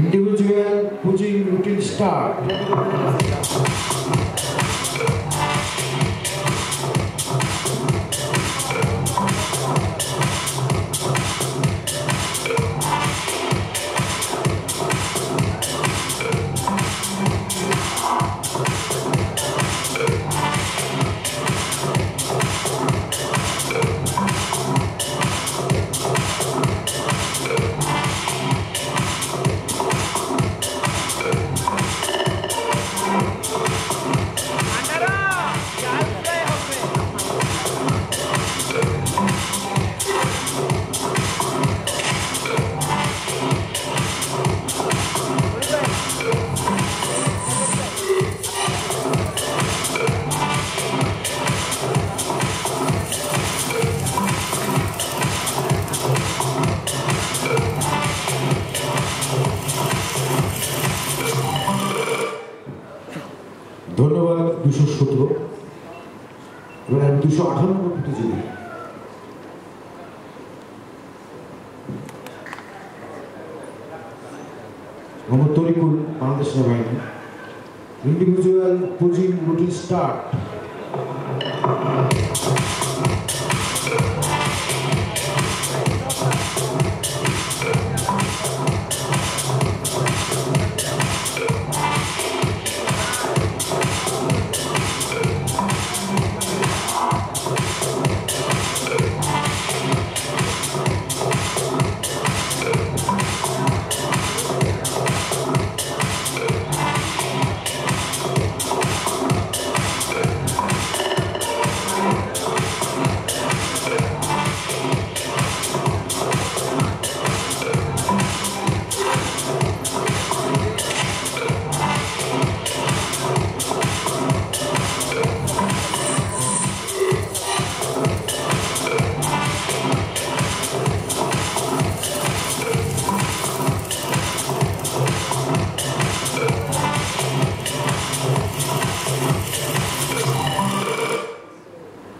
인디고 주에 보증 루틴 스타. start.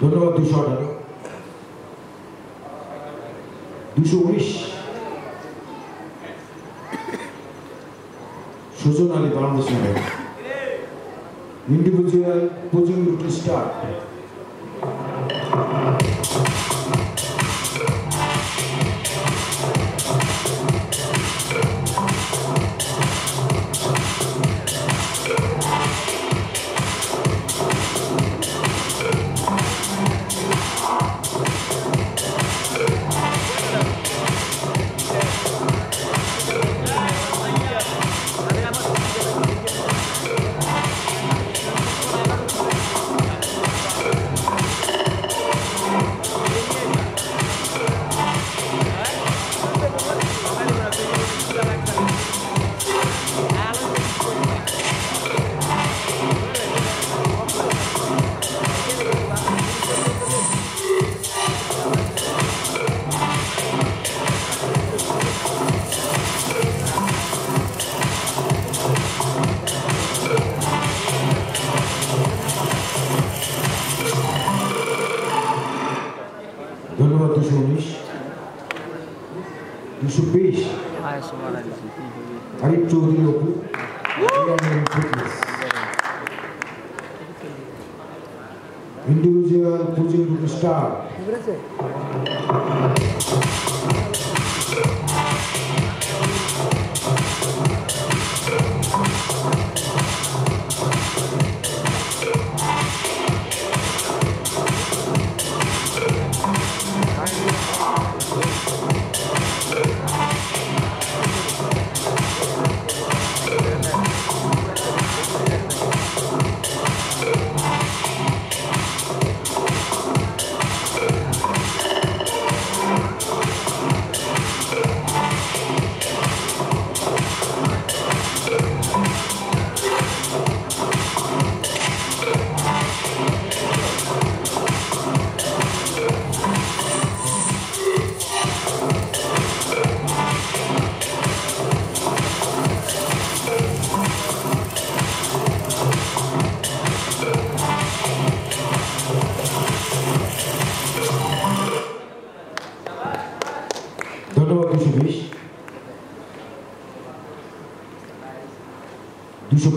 ধন্যবাদ দুশো আঠারো। দুশো উনিশ। Sujan Ali Bangladesh individual coaching routine start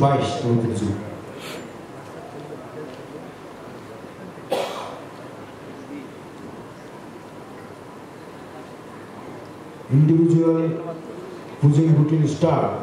baixo do. Individual Pujang Hotel star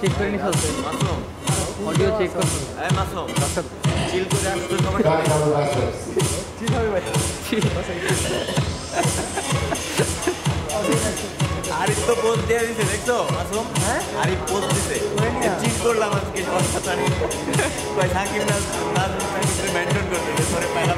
check করে নি চলছে অডিও চেক করছে। Back double biceps. আরিফ তো পোস্ট দিয়ে দিছে দেখছ? মাসুম? হ্যাঁ? আরিফ পোস্ট দিছে। চিট করলাম আজকে। কথা কই সাকিব না মেনশন করতে পরে পাইলাম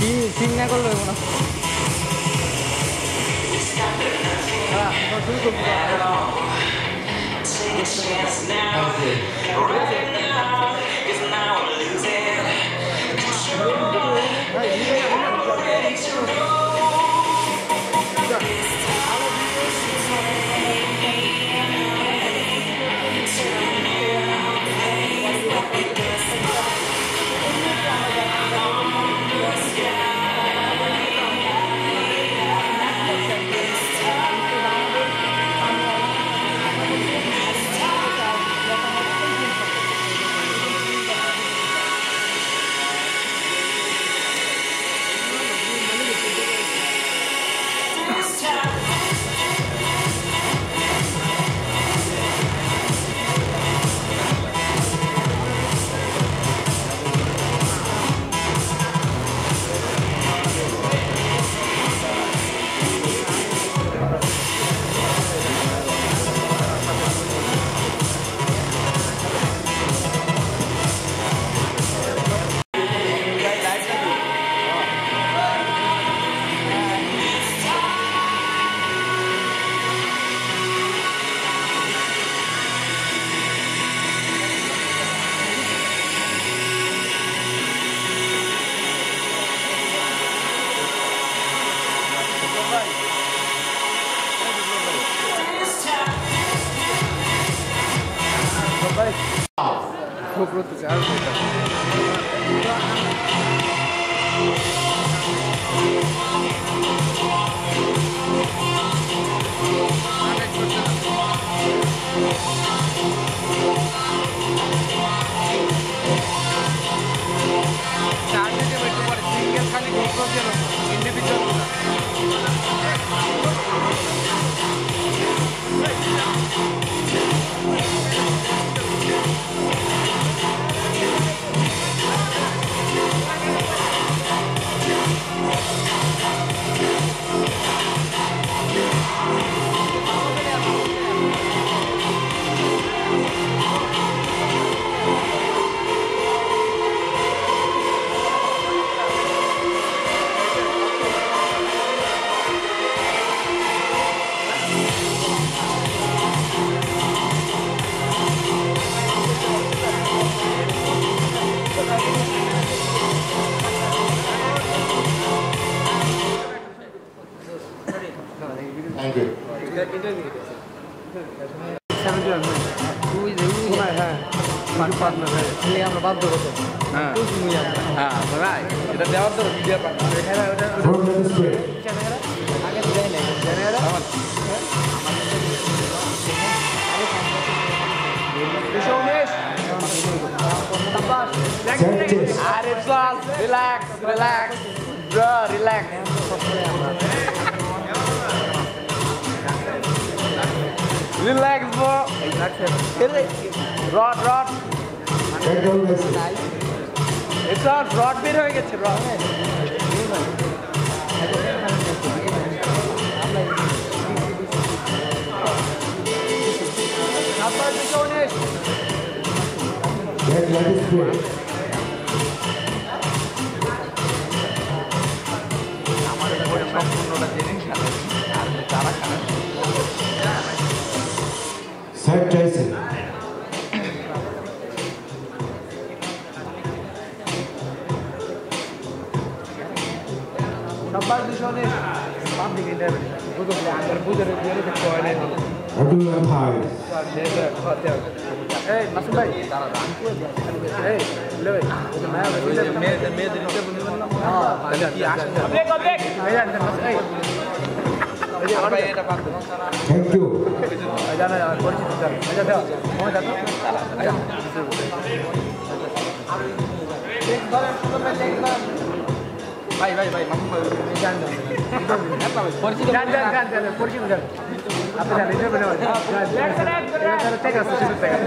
빅내 걸로 해보나 야너 들고 누가 Take a chance now. Right now, cause now I'm losing control. I'm ready to roll.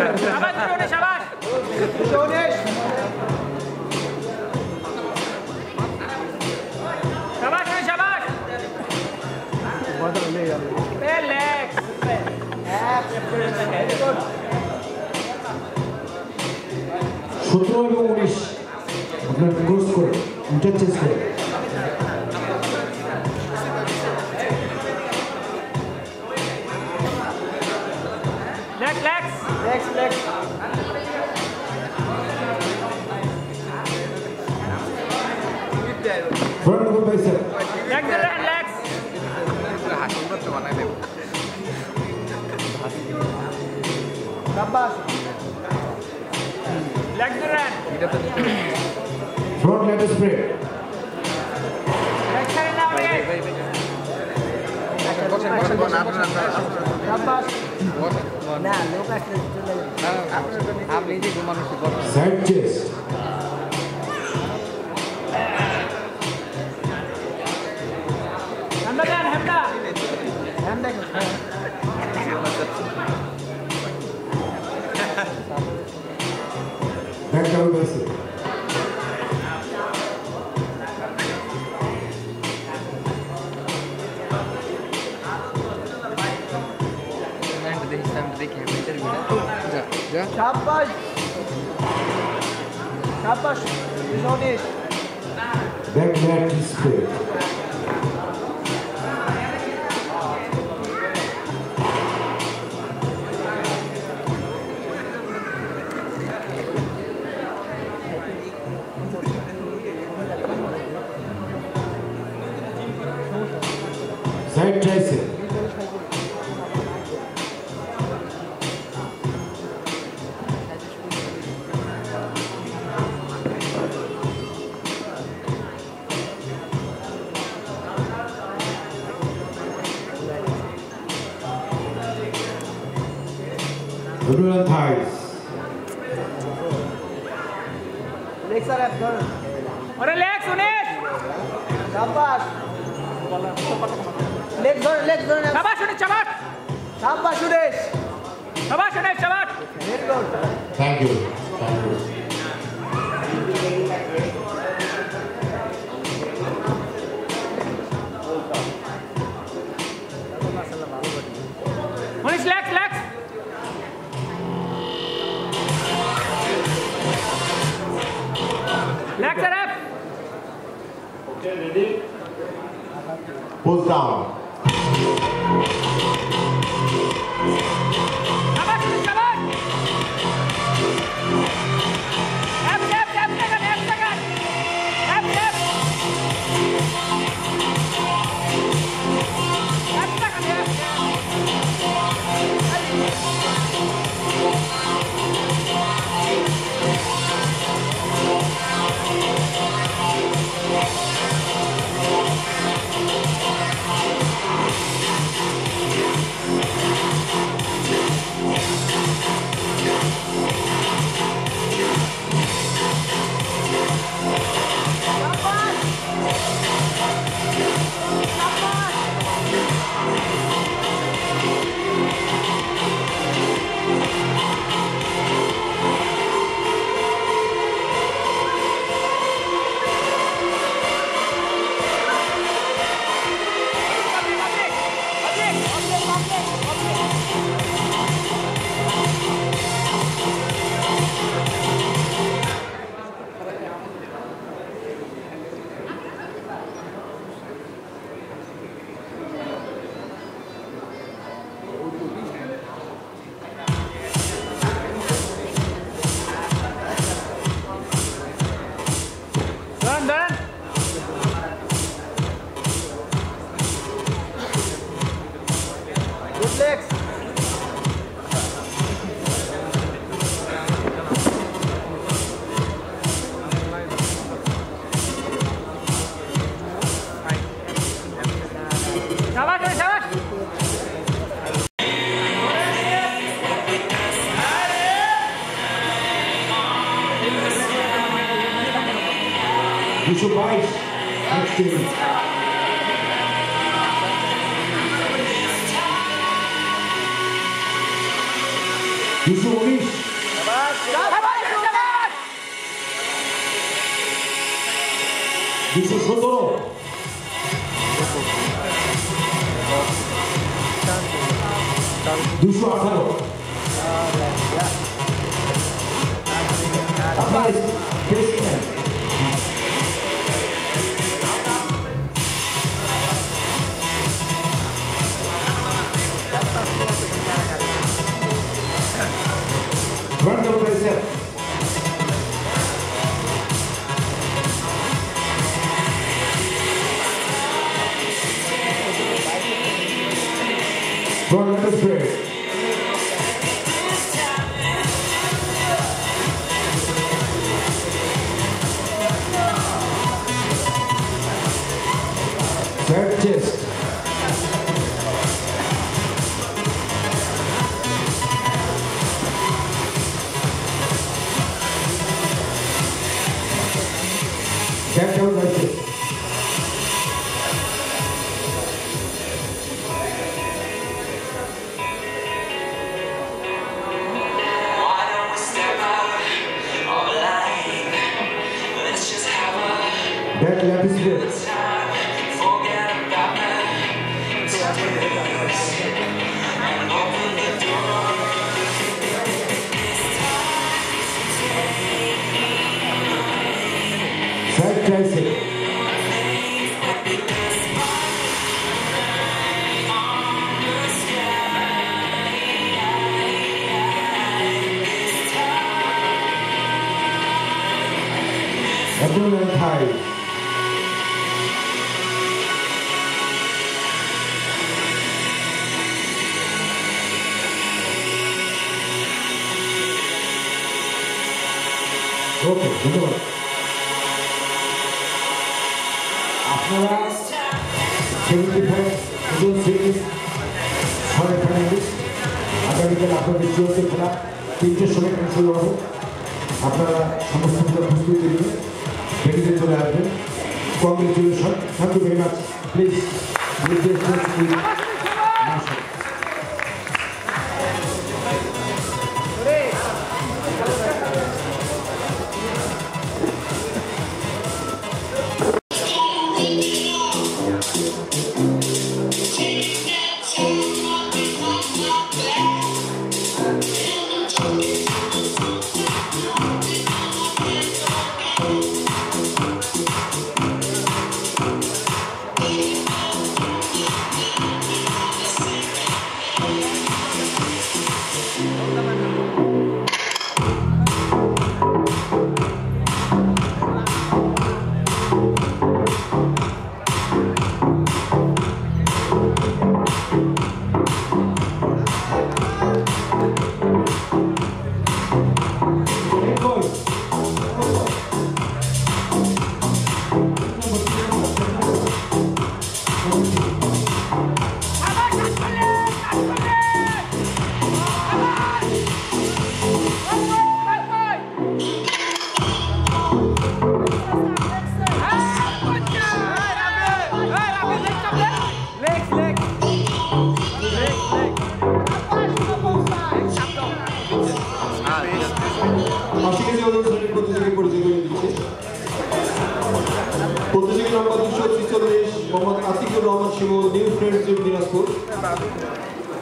Avanti Leones, avanti! Leones! Avanti Leones, avanti! Guarda lei, Bellex! Шутровый умрешь, а потом госкор, не тот Front leg spread. Side chest. Já? Capaz! Capaz! Não diz! Back, back, despeito. Shabash, Anesh, shabash. Thank you. Thank you. Manish, relax, relax. Okay, ready? Pulls down. dos ouvintes. Dos jogadores. Do jogador. Rapaz, District.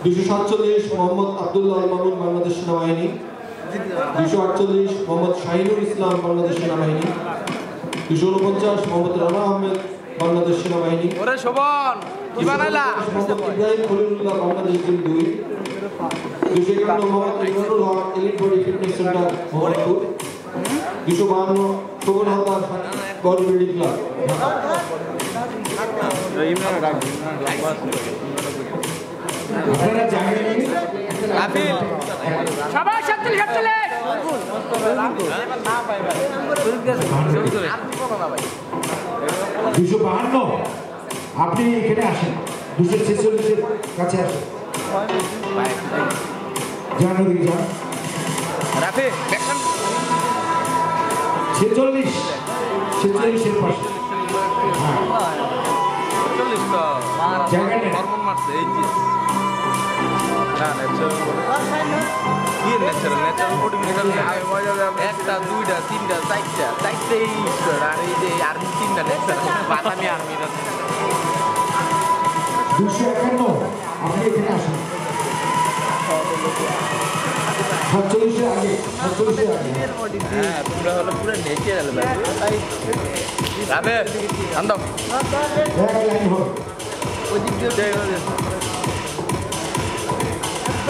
দুশো সাতচল্লিশ মোহাম্মদ আব্দুল্লাহ মামুন বাংলাদেশ সেনাবাহিনী দুশো আটচল্লিশ মোহাম্মদ শাহিনুর ইসলাম বাংলাদেশ সেনাবাহিনী দুশো উনপঞ্চাশ মোহাম্মদ রানা আহমেদ বাংলাদেশ সেনাবাহিনী ওরে শোভন কি বানাইলা? মোহাম্মদ ইব্রাহিম খলিলুল্লাহ বাংলাদেশ জিম দুই দুশো একান্ন Mohammad Imranul Haque elite body fitness centre Mohammadpur দুশো বাহান্ন Shovon Haldar God building club. সবাই সাতচল্লিশ সাতচল্লিশ দুশো বাহান্ন। আপনি এখানে আসেন। দুশো ছেচল্লিশের কাছে আসেন। যান ওদিকে যান। ছেচল্লিশ। ছেচল্লিশের পাশে। চল্লিশ তো। জায়গা নেই। হরমোন মারছে এই যে না ন্যাচারাল কি ন্যাচারাল ন্যাচারাল বডি ন্যাচারাল একটা দুইটা তিনটা চারটা চারটে ঈশ্বর আর এই যে আর্মি তিনটা ন্যাচারাল বাতামি আর্মিরা দুশো একান্ন আপনি এখানে আসুন সাতচল্লিশের আগে সাতচল্লিশের আগে হ্যাঁ পুরো হলো পুরো ন্যাচারাল তাই রাবে আন্দো এক লাইন হোক ওই দিক দিয়ে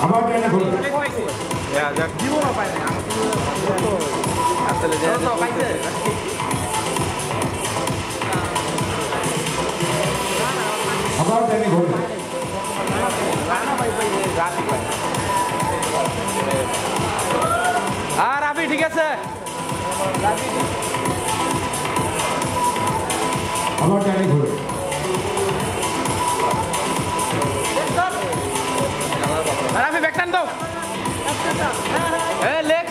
about the food. Yeah, the you know by now. Absolutely. No, by the. About any food. हाँ राफी ठीक है सर राफी আবার ডাইনে ঘোরেন রাফি ব্যাকটান দাও এ লেখ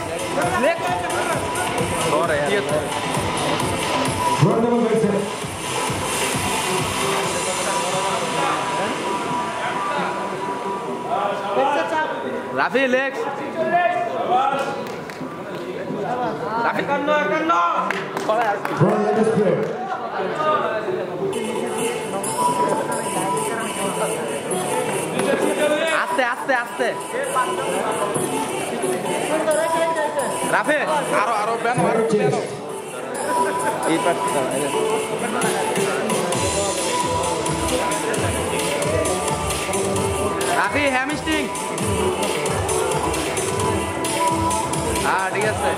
ঠিক আছে ঘোরান দেবো হয়েছে রাফি লেখ রাফি। আস্তে আস্তে আস্তে। রাফে আরও আরও ব্যান আরও এই রাফি হ্যামস্ট্রিং হ্যাঁ ঠিক আছে।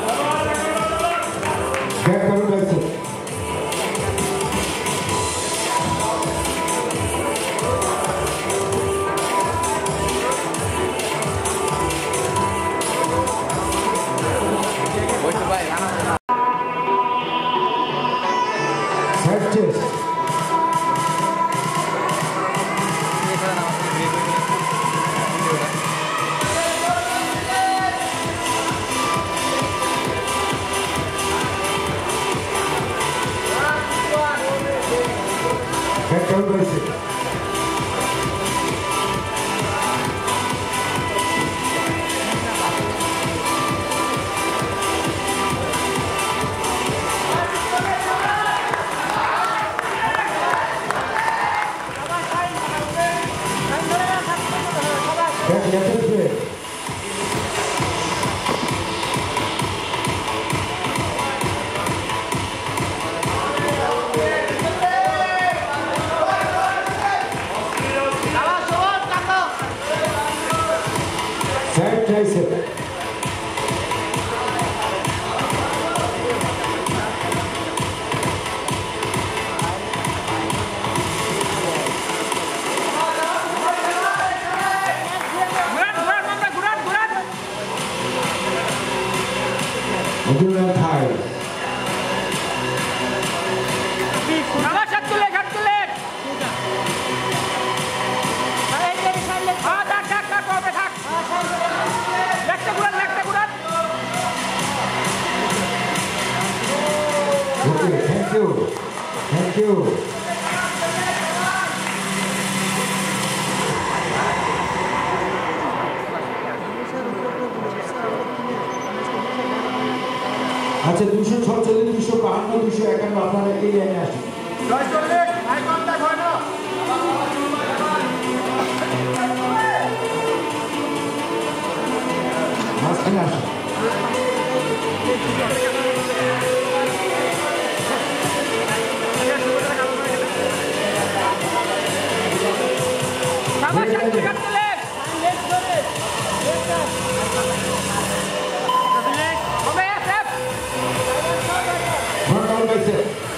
です。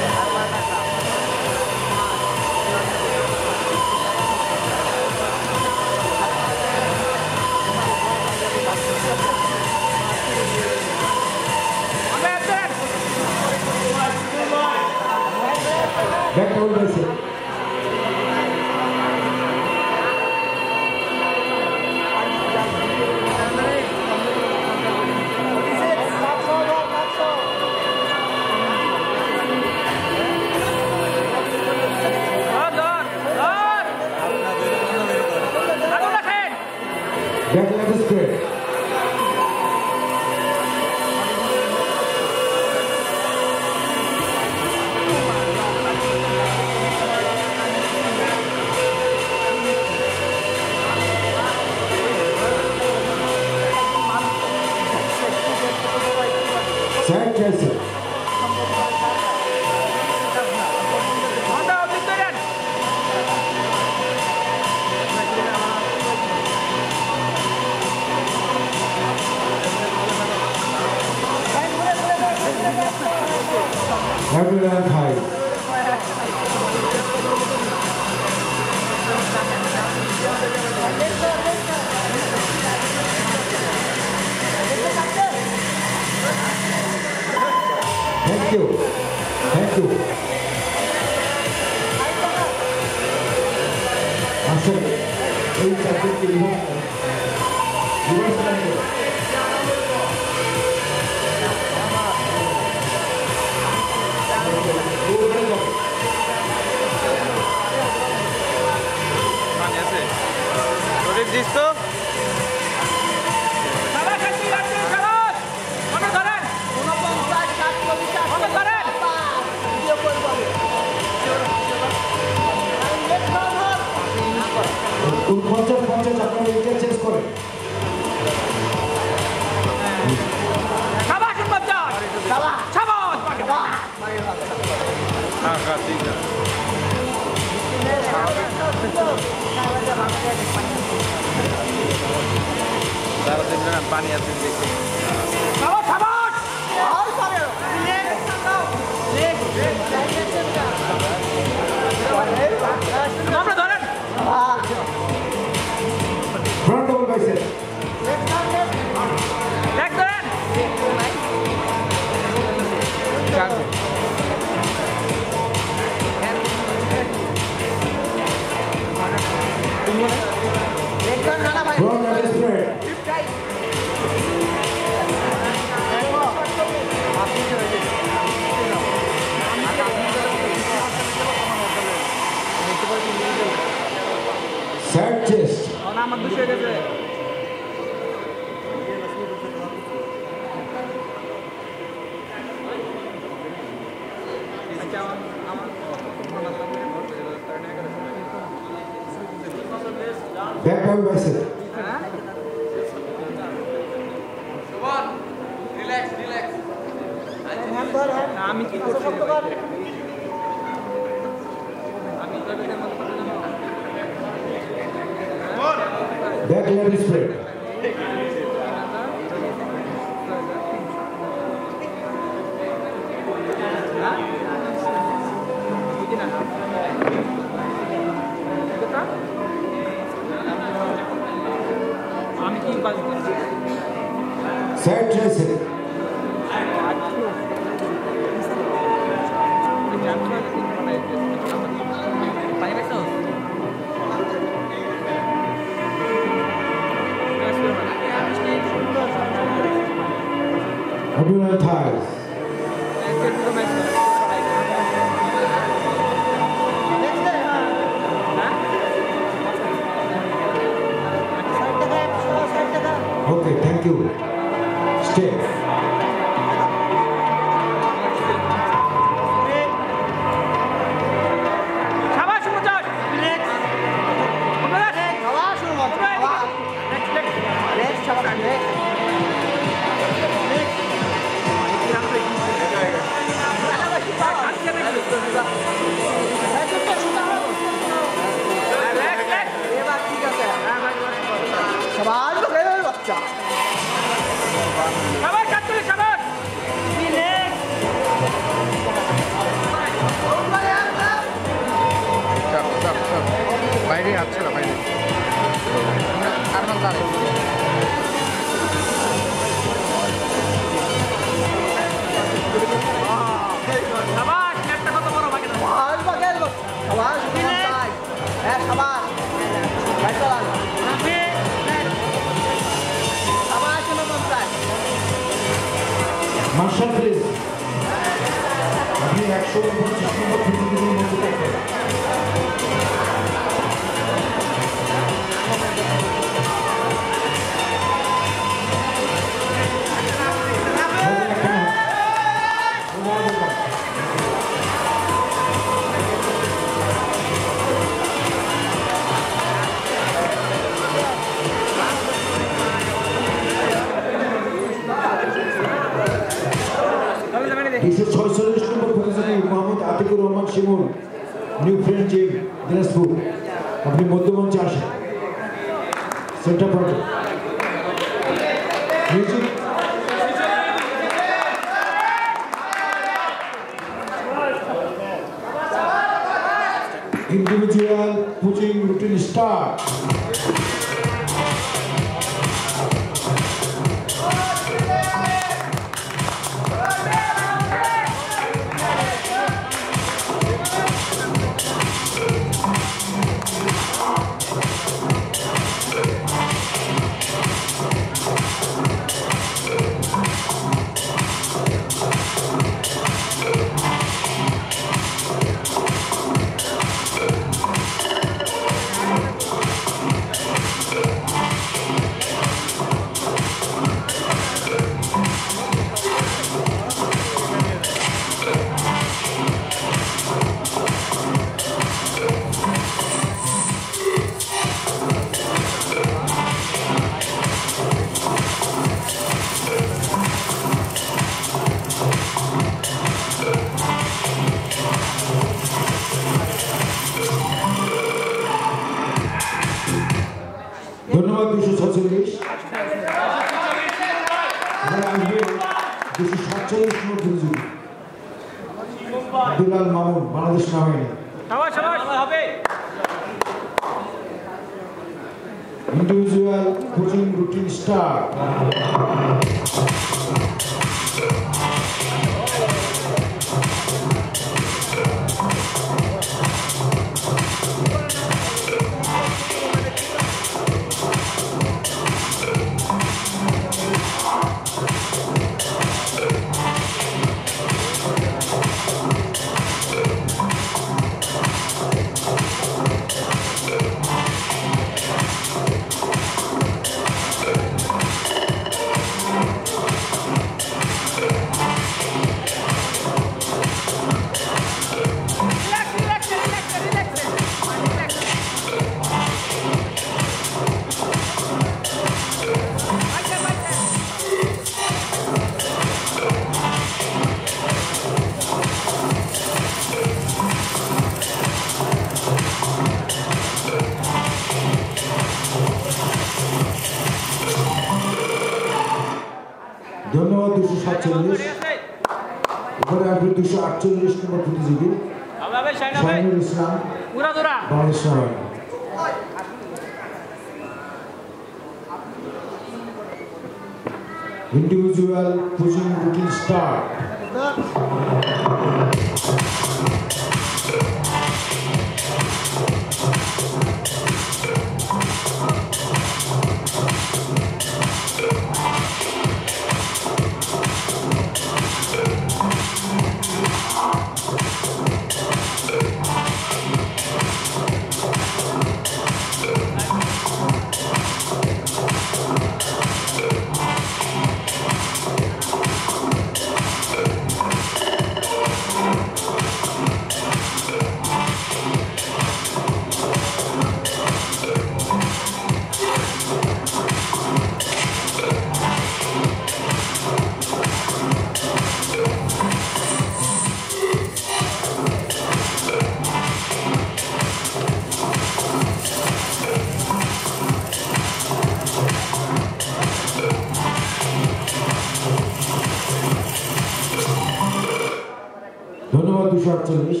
দুশো আটচল্লিশ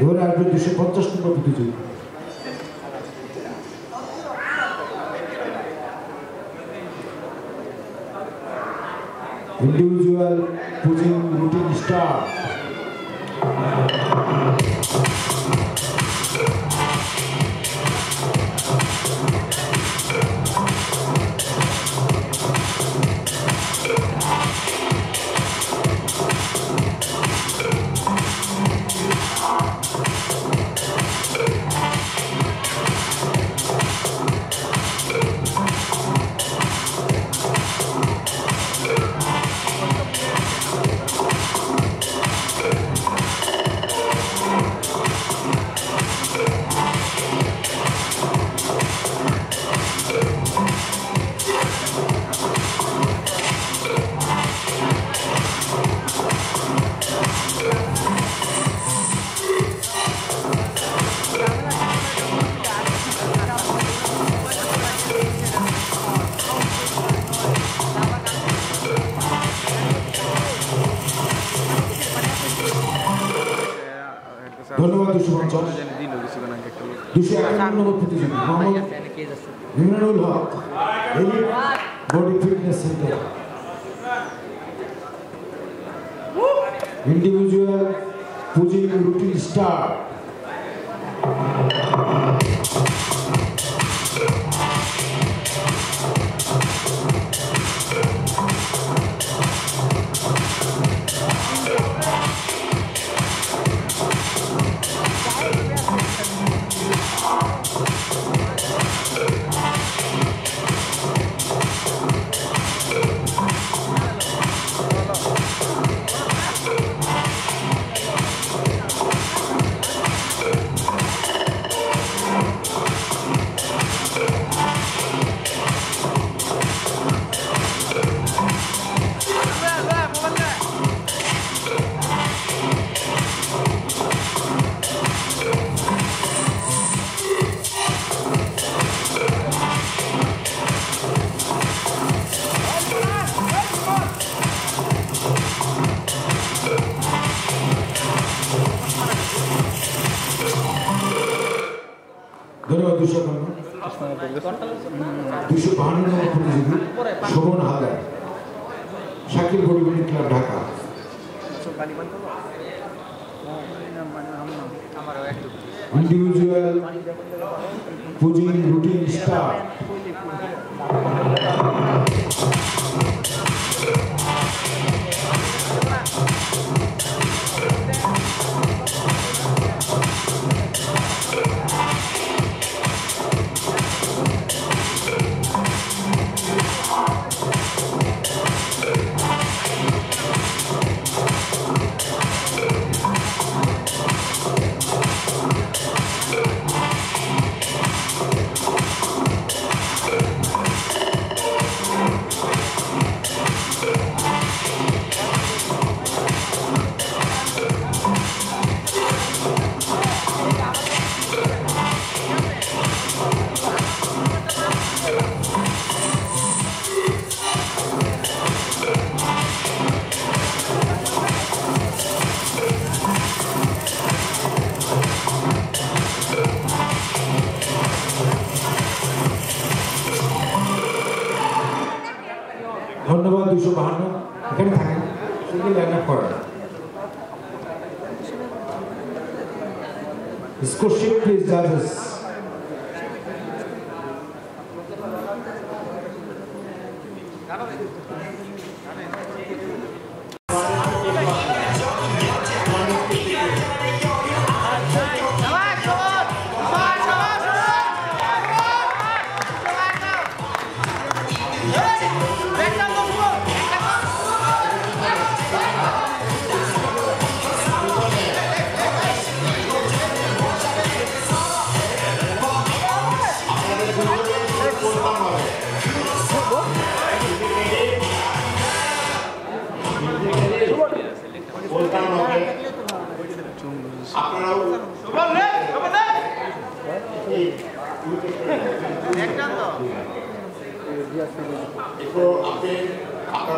এবারে আসবে দুশো পঞ্চাশ নম্বর প্রতিযোগী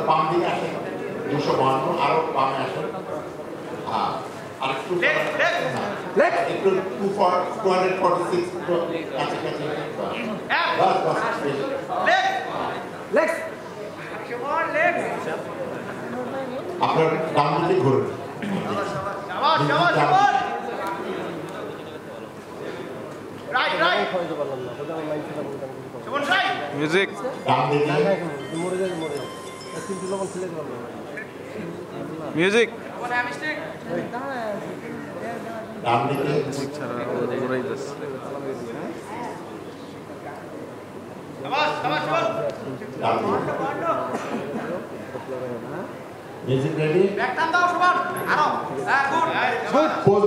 বাম দিকে আসেন দুশো বাহান্ন আরও বামে আসেন হ্যাঁ আরেকটু লেগ একটু two four two hundred forty six কাছাকাছি বাস বাস লেগ আপনার ডান দিকে ঘুরুন মিউজিক ডান মিউজিক ডান দিকে ছাড়া ঘুরাই যাচ্ছে ডান দিকে music ready pose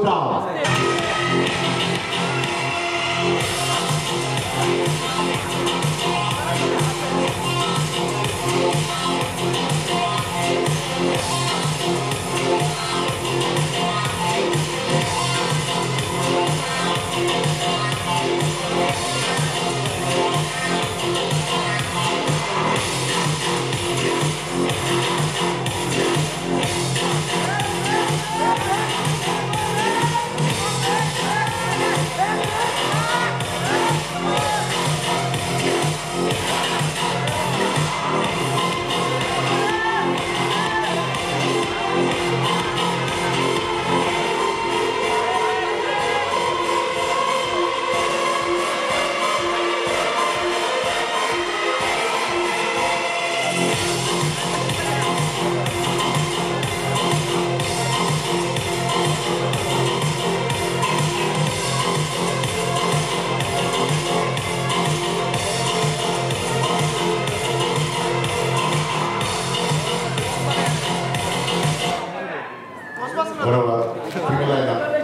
Здорово. Приминально.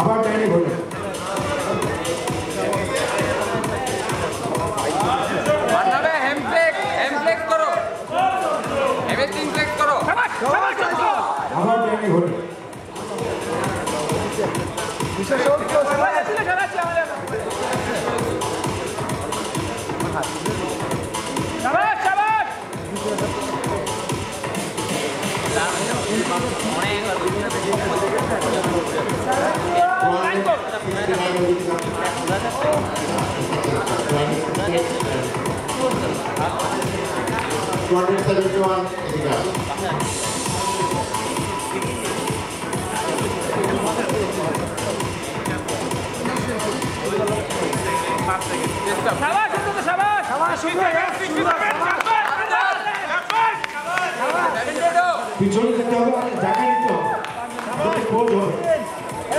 આભાર ટાણી બોલો 271 Edgar. شباش انتو شباش شباش পিছনে যেতে হবে আর জায়গা নিতে হবে বলবো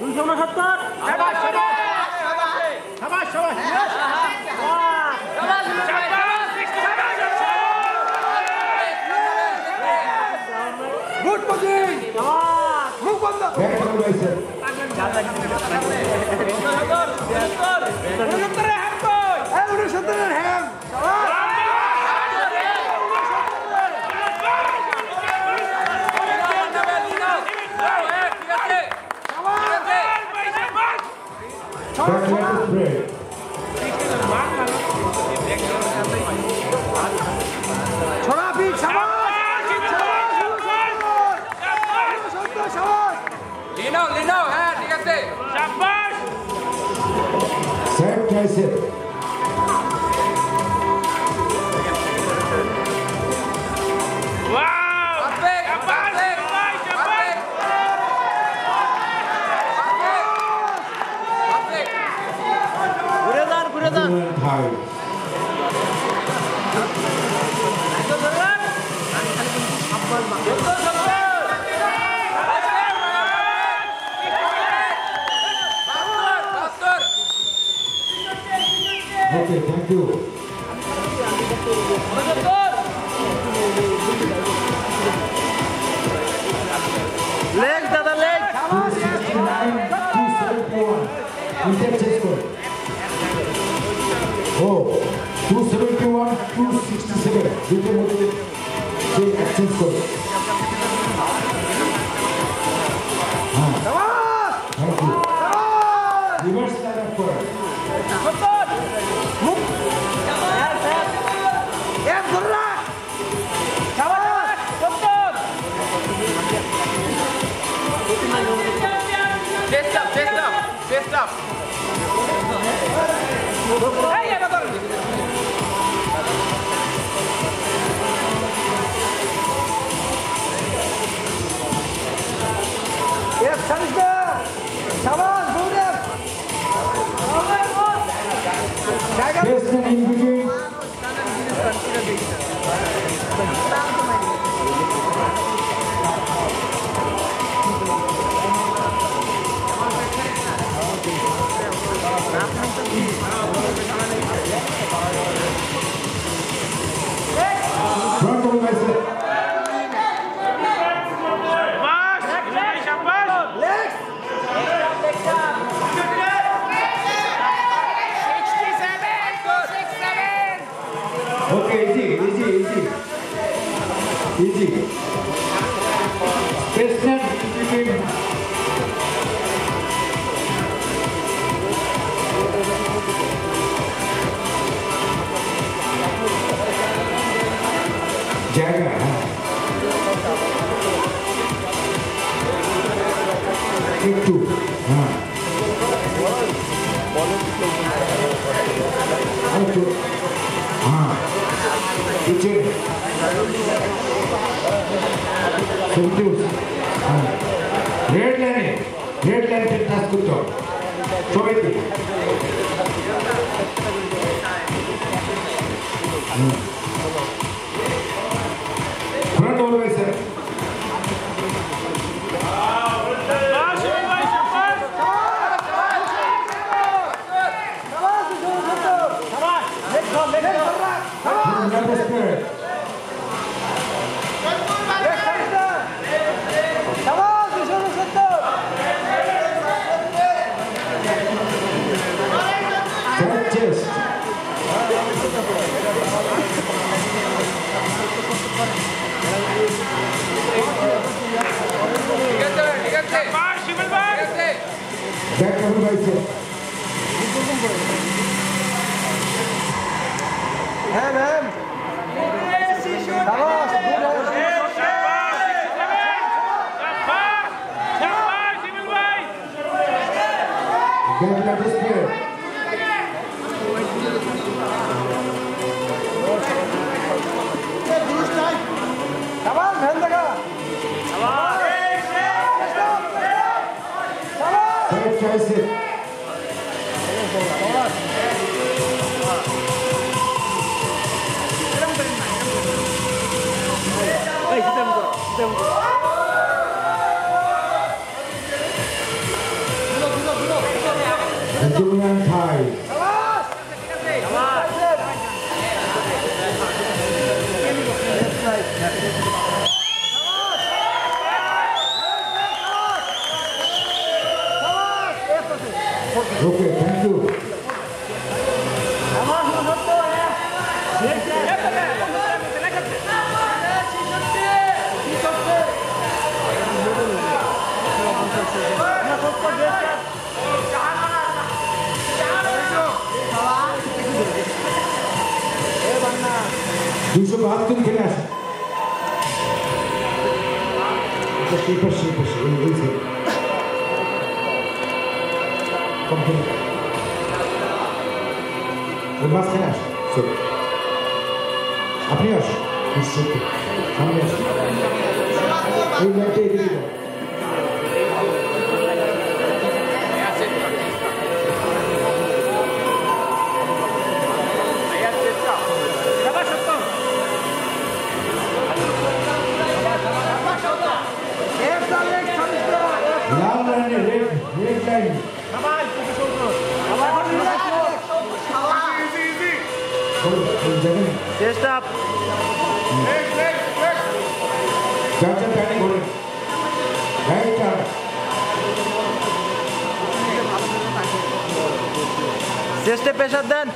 দুইশো উনসত্তর সবাই সবাই গুড পজিশন মুখ বন্ধ guys hit. 아니 그, 아, 이제, 손 띄웠어. Komm her. Ты маскаешь? Все. Обнешь? Еще ты. Обнешь. И на тебе. Yes, stop. Next, next, next. Jump, jump, panic, hold it. Right arm. Just a pressure then.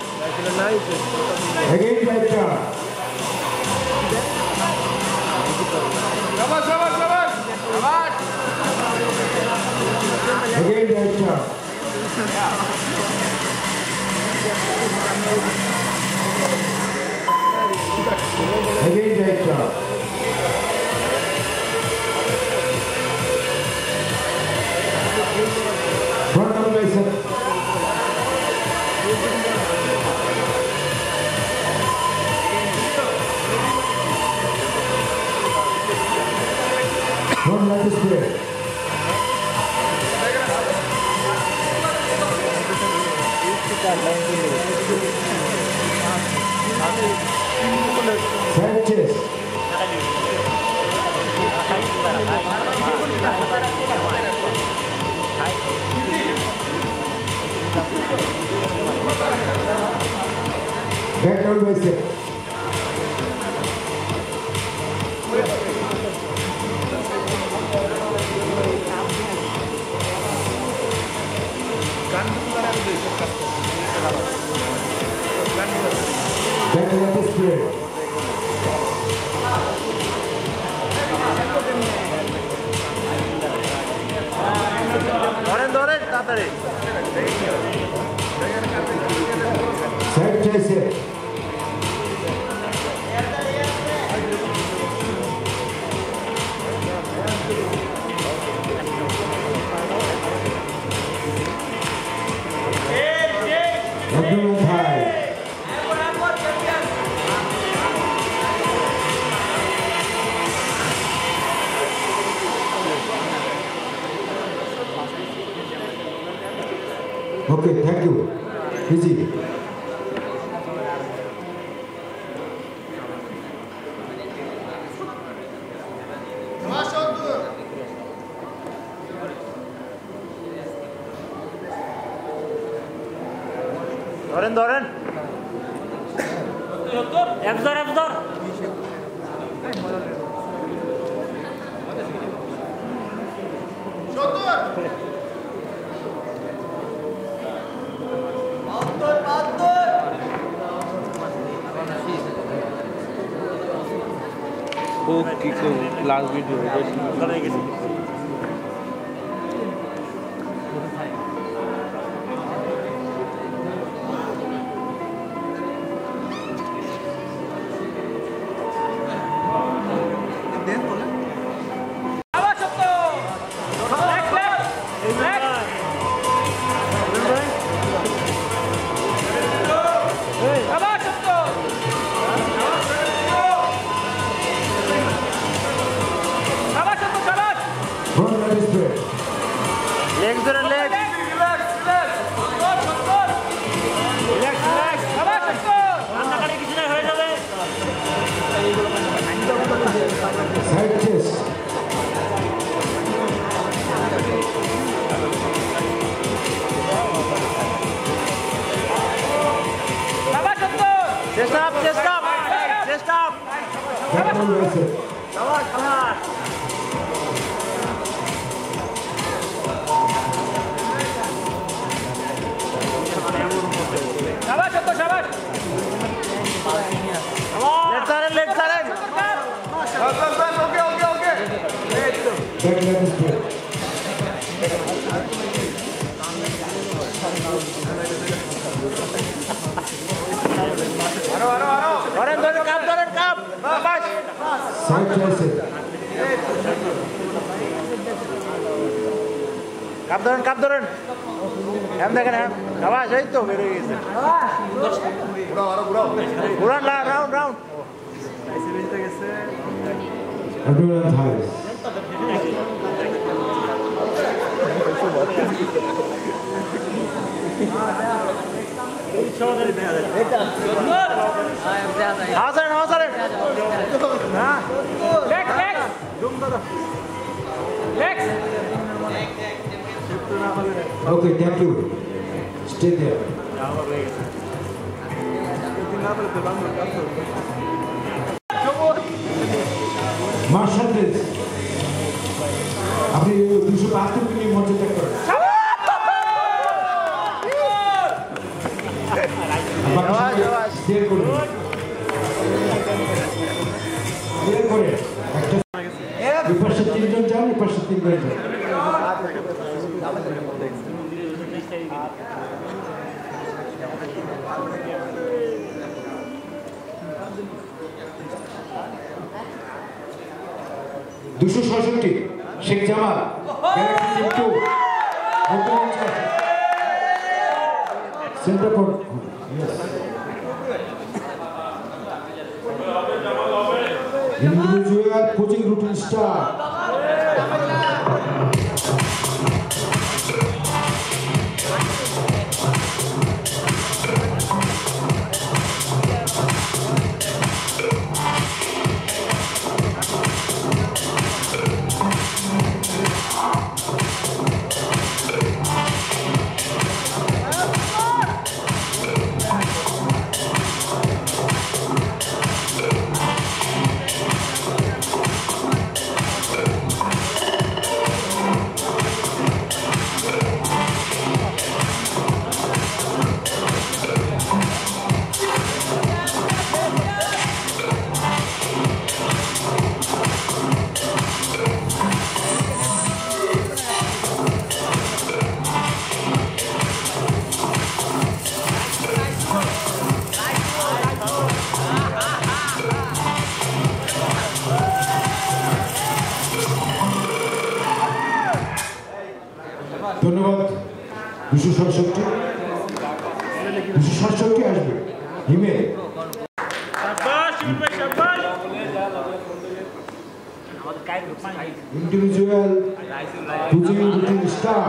Again, right arm. Come on, come on, come on. Come on. Again, right arm. Yeah. Brandon lá, do que. Thank you. Back double bicep. Back cup ধরেন cup ধরেন। হ্যাম দেখেন ham সাবাস এই তো বেরোয় গেছে। উড়ান round round. abdominal thighs হাওয়া সারেন হাওয়া সারেন leg leg leg okay thank you. Stay there. Martial dress আপনি দুশো বাহাত্তর মিনিট মঞ্চে ত্যাগ করেন একটা এই পাশে তিনজন যান এই পাশে তিনজন যান। দুশো ছষট্টি Sheikh Jamal individual coaching routine star. ধন্যবাদ। দুশো সাতষট্টি। দুশো সাতষট্টি আসবে। হিমে। Individual star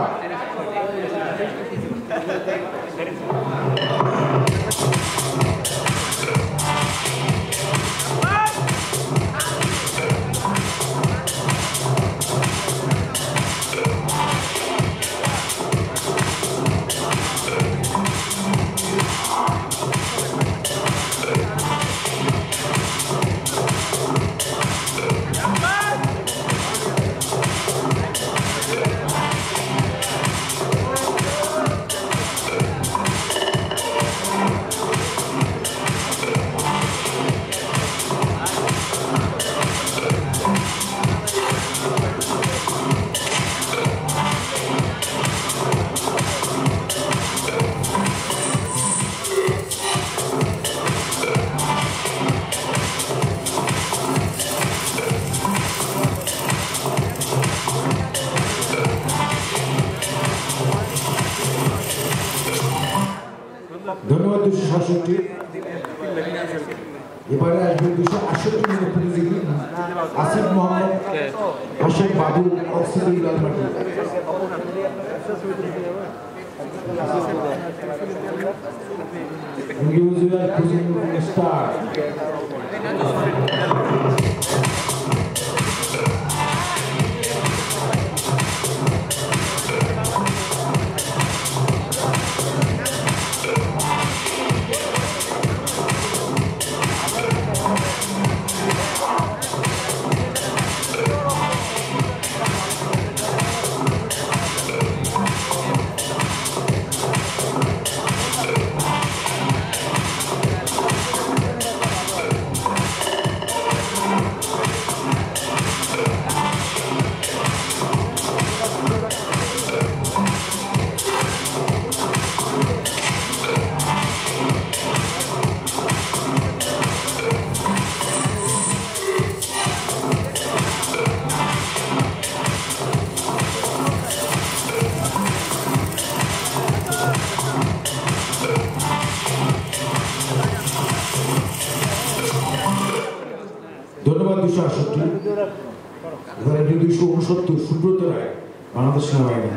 Slovenia.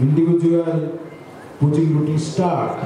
Individual Pujing Luti start.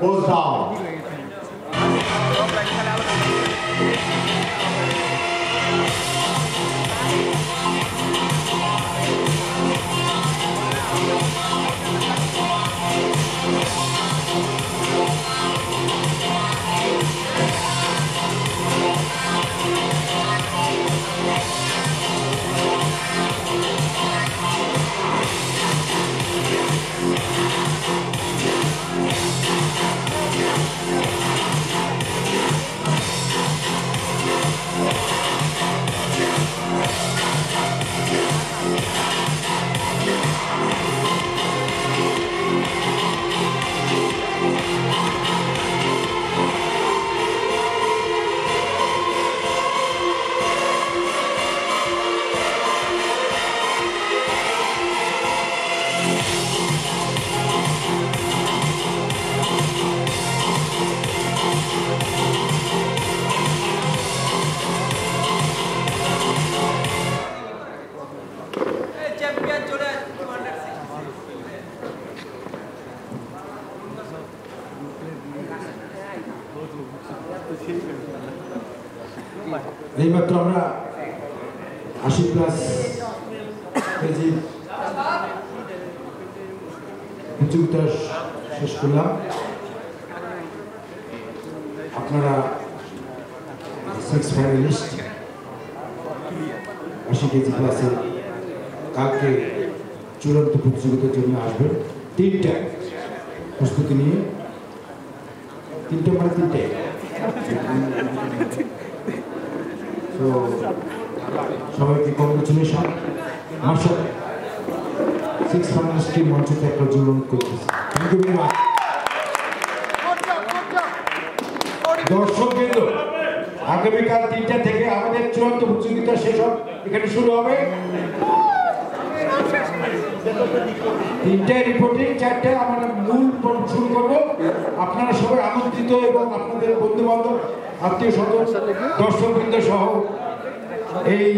Goes down. প্রতিযোগিতার জন্য আসবেন তিনটা প্রস্তুতি নিয়ে। তিনটা মানে তিনটে। তো সিক্স ভেরি মাচ দর্শক আগামীকাল তিনটা থেকে আমাদের চূড়ান্ত প্রতিযোগিতা শেষ হবে। এখানে শুরু হবে। আপনারা সবাই আমন্ত্রিত এবং আপনাদের বন্ধু বান্ধব আত্মীয় স্বজন দর্শকবৃন্দ সহ এই